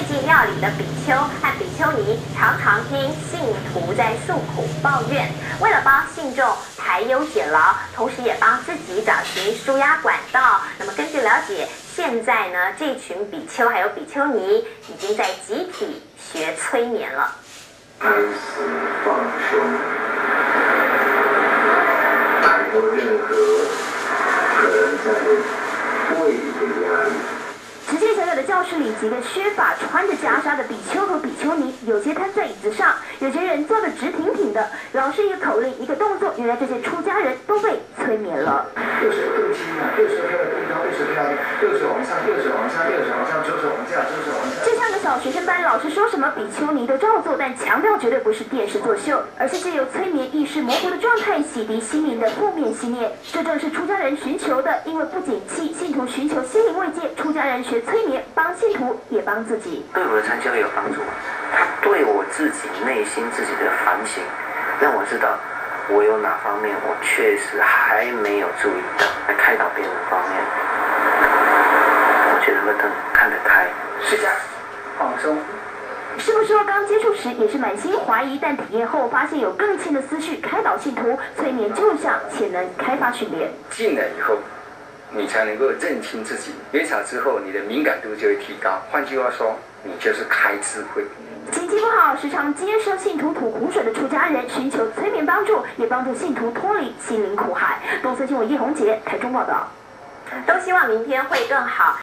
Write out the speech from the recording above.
最近庙里的比丘和比丘尼常常听信徒在诉苦抱怨，为了帮信众排忧解劳，同时也帮自己找寻舒压管道。那么根据了解，现在呢，这群比丘还有比丘尼已经在集体学催眠了。开始放松，摆脱任何可能在胃的压力。直接小小的教室里，几个削发、穿着袈裟的比丘和比丘尼，有些瘫在椅子上，有些人坐得直挺挺的。老师一个口令，一个动作，原来这些出家人都被催眠了。右手更轻啊，右手跳得更高，右手跳得，右手往上，右手往上，右手往上，左手往下，左手往下。小学生班，老师说什么比丘尼都照做，但强调绝对不是电视作秀，而是借由催眠意识模糊的状态，洗涤心灵的负面信念。这正是出家人寻求的，因为不景气，信徒寻求心灵慰藉，出家人学催眠，帮信徒也帮自己。对我的参教有帮助，他对我自己内心自己的反省，让我知道我有哪方面我确实还没有注意到，来开导别人方面，我觉得会更看得开。是这样，放松。师傅说，刚接触时也是满心怀疑，但体验后发现有更轻的思绪开导信徒，催眠就像潜能开发训练。进来以后，你才能够认清自己。觉察之后，你的敏感度就会提高。换句话说，你就是开智慧。经济不好，时常接受信徒吐苦水的出家人，寻求催眠帮助，也帮助信徒脱离心灵苦海。东森新闻叶红杰台中报道。都希望明天会更好。